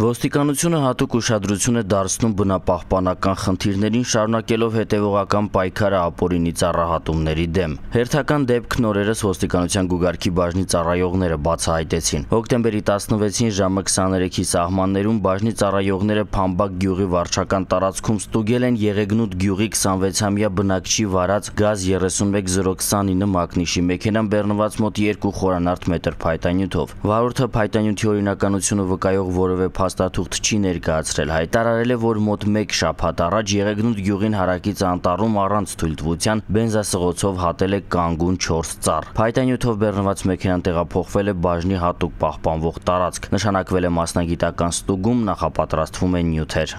Ոստիկանությունը հատուկ ուշադրություն է դարձնում բնապահպանական խնդիրներին, շարունակելով հետևողական պայքարը ապօրինի ծառահատումների դեմ։ Հերթական դեպքն օրերս ոստիկանության գուգարքի բաժնի ծառայողները բացահայտեցին։ Հոկտեմբերի 16-ին ժամը 23-ի սահմաններում բաժնի ծառայողները Փամբակ գյուղի վարչական տարածքում ստուգել են Եղեգնուտ գյուղի 26-ամյա բնակչի վարած գազ 31029 մակնիշի մեքենան բեռնված մոտ 2 խորանարդ մետր փայտանյութով։ Վարորդը փայտանյութի օրինականությունը վկայող որևէ փաստաթուղթ չի ներկայացրել, հայտարարել է, որ մոտ 1 շաբաթ առաջ Եղեգնուտ գյուղին հարակից անտառում առանց թույլտվության բենզասղոցով հատել է կանգուն 4 ծառ։ Փայտանյութով բեռնված մեքենան տեղափոխվել է բաժնի հատուկ պահպանվող տարածք։ Նշանակվել է մասնագիտական ստուգում, նախապատրաստվում են նյութեր։